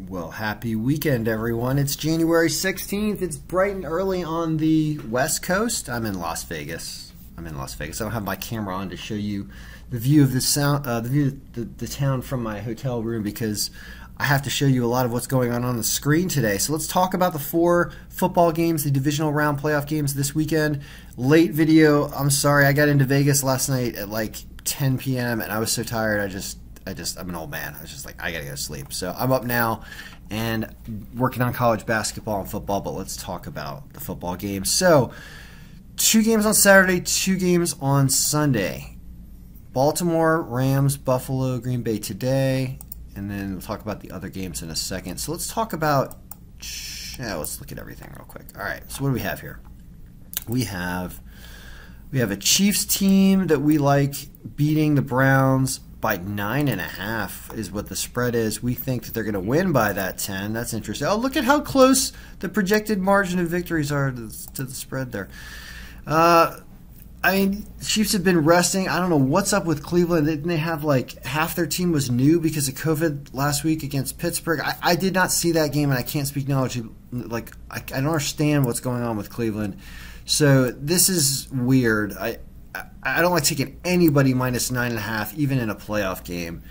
Well, happy weekend, everyone. It's January 16th. It's bright and early on the West Coast. I'm in Las Vegas. I'm in Las Vegas. I don't have my camera on to show you the view of the sound, uh, the view of the, the town from my hotel room because I have to show you a lot of what's going on on the screen today. So let's talk about the four football games, the divisional round playoff games this weekend. Late video. I'm sorry. I got into Vegas last night at like 10 p.m. and I was so tired. I just I just I'm an old man. I was just like I gotta go to sleep. So I'm up now and working on college basketball and football. But let's talk about the football game. So two games on Saturday, two games on Sunday. Baltimore, Rams, Buffalo, Green Bay today, and then we'll talk about the other games in a second. So let's talk about. Yeah, let's look at everything real quick. All right. So what do we have here? We have we have a Chiefs team that we like beating the Browns by nine and a half is what the spread is. We think that they're going to win by that ten. That's interesting. Oh, look at how close the projected margin of victories are to, to the spread there. Uh, I mean, Chiefs have been resting. I don't know what's up with Cleveland. Didn't they have like half their team was new because of COVID last week against Pittsburgh? I, I did not see that game, and I can't speak knowledge. Like, I, I don't understand what's going on with Cleveland. So this is weird. I I don't like taking anybody minus nine and a half, even in a playoff game.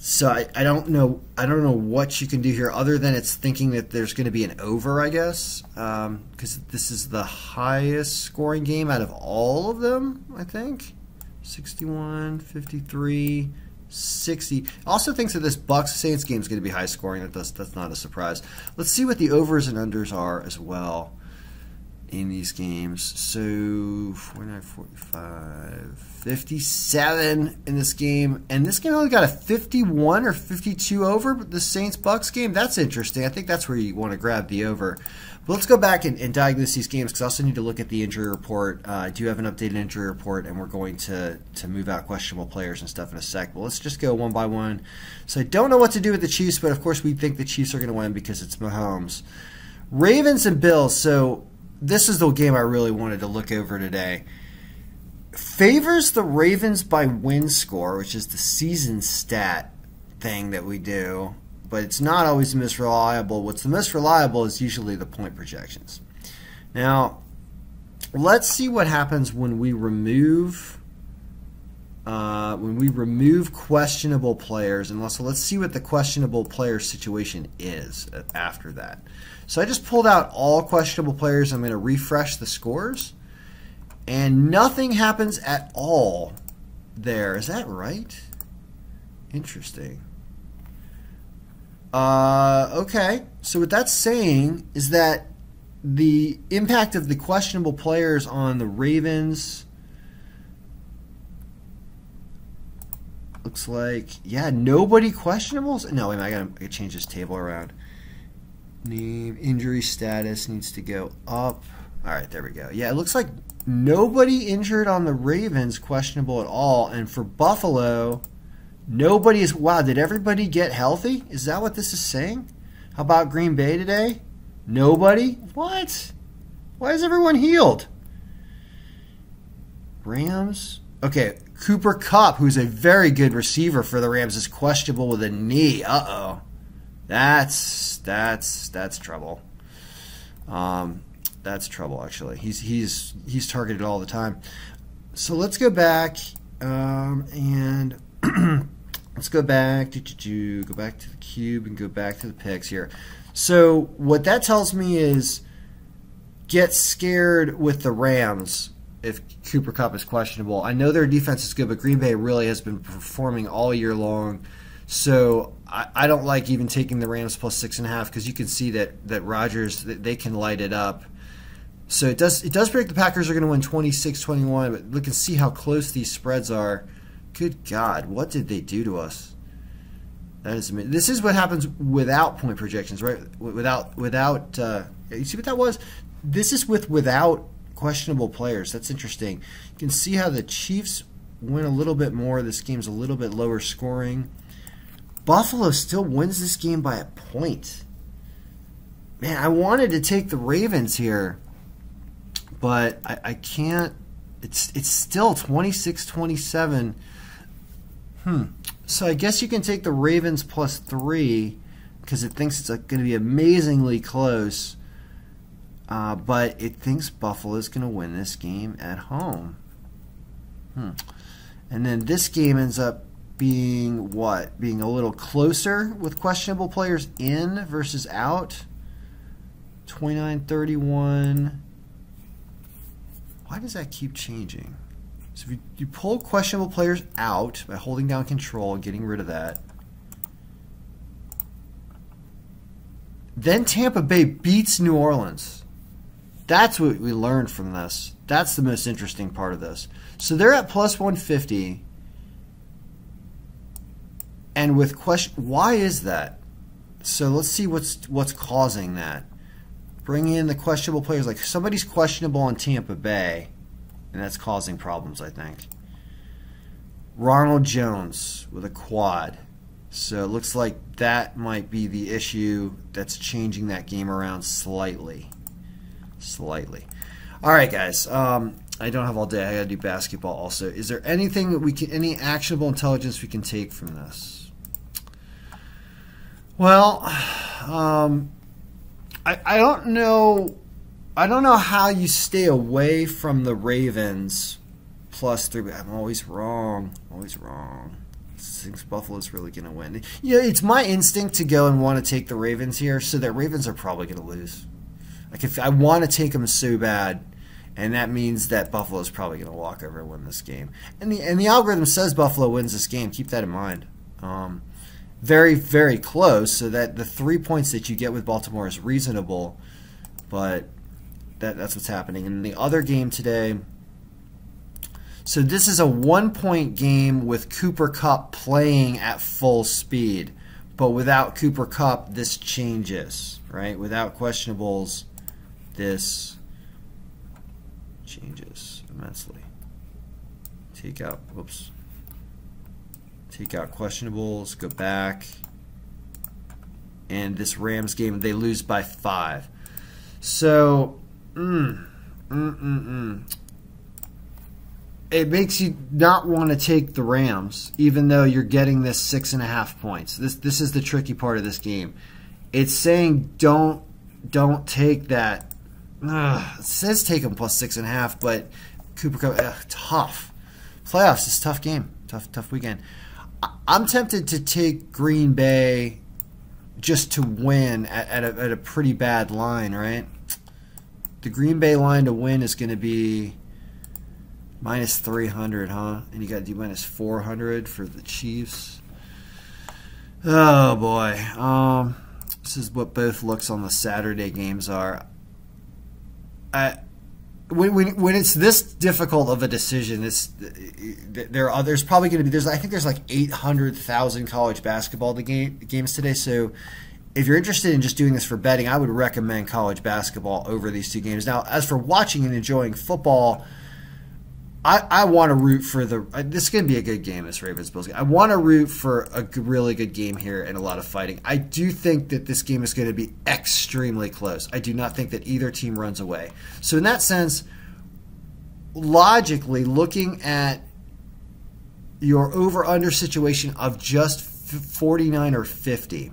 So I, I don't know I don't know what you can do here other than it's thinking that there's going to be an over, I guess, because um, this is the highest scoring game out of all of them. I think 61, 53. 60. Also thinks that this Bucks Saints game is going to be high scoring. That does, that's not a surprise. Let's see what the overs and unders are as well in these games. So 49, 45, 57 in this game. And this game only got a 51 or 52 over the Saints Bucks game. That's interesting. I think that's where you want to grab the over. But let's go back and, and diagnose these games because I also need to look at the injury report. Uh, I do have an updated injury report, and we're going to, to move out questionable players and stuff in a sec. But let's just go one by one. So I don't know what to do with the Chiefs, but of course we think the Chiefs are going to win because it's Mahomes. Ravens and Bills. So this is the game I really wanted to look over today. Favors the Ravens by win score, which is the season stat thing that we do, but it's not always the most reliable. What's the most reliable is usually the point projections. Now, let's see what happens when we remove uh, when we remove questionable players, and so let's see what the questionable player situation is after that. So I just pulled out all questionable players. I'm going to refresh the scores, and nothing happens at all there. Is that right? Interesting. Uh, okay, so what that's saying is that the impact of the questionable players on the Ravens Looks like, yeah, nobody questionables. No, wait, I gotta, I gotta change this table around. Name, injury status needs to go up. All right, there we go. Yeah, it looks like nobody injured on the Ravens questionable at all. And for Buffalo, nobody is. Wow, did everybody get healthy? Is that what this is saying? How about Green Bay today? Nobody? What? Why is everyone healed? Rams? Okay, Cooper Kupp, who's a very good receiver for the Rams, is questionable with a knee. Uh oh, that's that's that's trouble. Um, that's trouble actually. He's he's he's targeted all the time. So let's go back um, and let's go back. Do, do, do, go back to the cube and go back to the picks here. So what that tells me is get scared with the Rams if Cooper Kupp is questionable. I know their defense is good, but Green Bay really has been performing all year long. So I, I don't like even taking the Rams plus six and a half because you can see that that Rodgers they can light it up. So it does it does predict the Packers are going to win 26-21, but look and see how close these spreads are. Good God, what did they do to us? That is this is what happens without point projections, right? Without without uh, you see what that was. This is with without questionable players. That's interesting. You can see how the Chiefs win a little bit more. This game's a little bit lower scoring. Buffalo still wins this game by a point. Man, I wanted to take the Ravens here, but I, I can't. It's it's still 26-27. Hmm. So I guess you can take the Ravens plus three because it thinks it's going to be amazingly close. Uh, but it thinks Buffalo is going to win this game at home. Hmm. And then this game ends up being what? Being a little closer with questionable players in versus out. 29 31. Why does that keep changing? So if you, you pull questionable players out by holding down control getting rid of that. Then Tampa Bay beats New Orleans. That's what we learned from this. That's the most interesting part of this. So they're at plus 150. And with question, why is that? So let's see what's what's causing that. Bringing in the questionable players, like somebody's questionable in Tampa Bay, and that's causing problems, I think. Ronald Jones with a quad. So it looks like that might be the issue that's changing that game around slightly. Slightly. All right, guys. Um, I don't have all day. I got to do basketball also. Is there anything that we can, any actionable intelligence we can take from this? Well, um, I, I don't know. I don't know how you stay away from the Ravens plus three. I'm always wrong. Always wrong. Thinks Buffalo's really going to win. Yeah, it's my instinct to go and want to take the Ravens here, so that Ravens are probably going to lose. Like if I want to take them so bad, and that means that Buffalo is probably going to walk over and win this game. And the and the algorithm says Buffalo wins this game. Keep that in mind. Um, very very close, so that the three points that you get with Baltimore is reasonable, but that that's what's happening. In the other game today. So this is a one point game with Cooper Kupp playing at full speed. But without Cooper Kupp, this changes, right? Without questionables, this changes immensely. Take out, whoops. Take out questionables, go back. And this Rams game, they lose by five. So, mm, mm, mm, mm. It makes you not want to take the Rams, even though you're getting this six and a half points. This this is the tricky part of this game. It's saying don't don't take that Ugh, it says take them plus six and a half, but Cooper Kupp ugh, tough. Playoffs is tough game, tough tough weekend. I'm tempted to take Green Bay just to win at, at, a, at a pretty bad line, right? The Green Bay line to win is going to be minus 300, huh? And you got to do minus 400 for the Chiefs. Oh boy. Um, this is what both looks on the Saturday games are. I, when, when, when it's this difficult of a decision, it's there are there's probably going to be there's I think there's like eight hundred thousand college basketball game, games today. So if you're interested in just doing this for betting, I would recommend college basketball over these two games. Now, as for watching and enjoying football, I, I want to root for the. Uh, this is going to be a good game, this Ravens Bills game. I want to root for a really good game here and a lot of fighting. I do think that this game is going to be extremely close. I do not think that either team runs away. So, in that sense, logically, looking at your over under situation of just 49 or 50,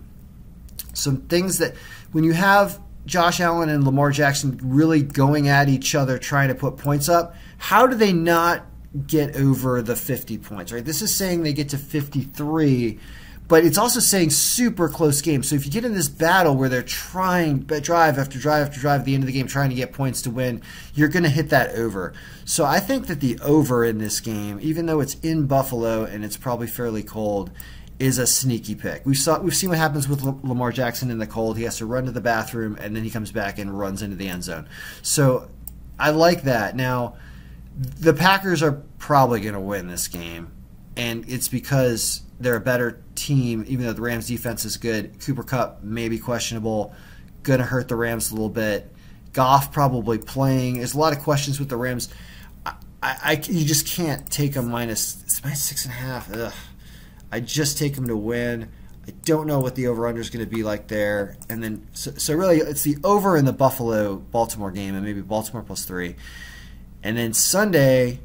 some things that when you have Josh Allen and Lamar Jackson really going at each other, trying to put points up how do they not get over the 50 points, right? This is saying they get to 53, but it's also saying super close game. So if you get in this battle where they're trying drive after drive after drive at the end of the game trying to get points to win, you're going to hit that over. So I think that the over in this game, even though it's in Buffalo and it's probably fairly cold, is a sneaky pick. We saw we've seen what happens with Lamar Jackson in the cold. He has to run to the bathroom and then he comes back and runs into the end zone. So I like that. Now, the Packers are probably going to win this game, and it's because they're a better team. Even though the Rams' defense is good, Cooper Kupp may be questionable, going to hurt the Rams a little bit. Goff probably playing. There's a lot of questions with the Rams. I, I you just can't take them minus. It's minus six and a half. Ugh. I just take them to win. I don't know what the over under is going to be like there. And then, so, so really, it's the over in the Buffalo Baltimore game, and maybe Baltimore plus three. And then Sunday,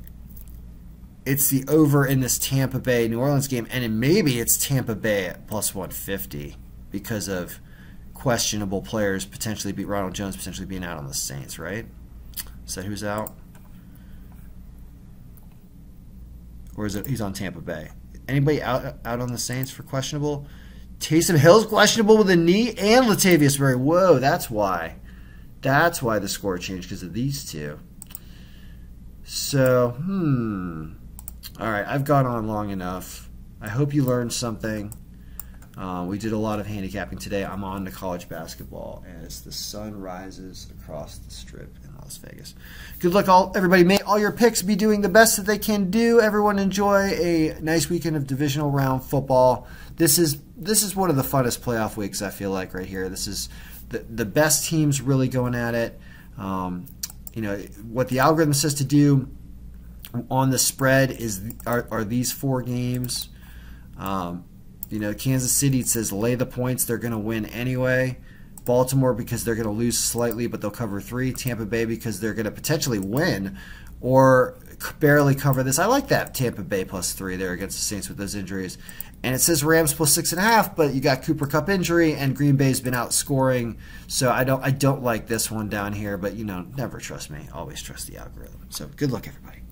it's the over in this Tampa Bay New Orleans game, and maybe it's Tampa Bay at plus 150 because of questionable players potentially be Ronald Jones potentially being out on the Saints, right? That who's out? Or is it he's on Tampa Bay? Anybody out out on the Saints for questionable? Taysom Hill's questionable with a knee and Latavius Murray. Whoa, that's why. That's why the score changed because of these two. So, hmm. All right, I've gone on long enough. I hope you learned something. Uh, we did a lot of handicapping today. I'm on to college basketball and as the sun rises across the strip Las Vegas. Good luck, all everybody. May all your picks be doing the best that they can do. Everyone enjoy a nice weekend of divisional round football. This is this is one of the funnest playoff weeks. I feel like right here. This is the the best teams really going at it. Um, you know what the algorithm says to do on the spread is are, are these four games. Um, you know, Kansas City says lay the points; they're going to win anyway. Baltimore because they're going to lose slightly, but they'll cover three. Tampa Bay because they're going to potentially win or barely cover this. I like that Tampa Bay plus three there against the Saints with those injuries. And it says Rams plus six and a half, but you got Cooper Kupp injury and Green Bay's been outscoring, so I don't I don't like this one down here. But you know, never trust me. Always trust the algorithm. So good luck, everybody.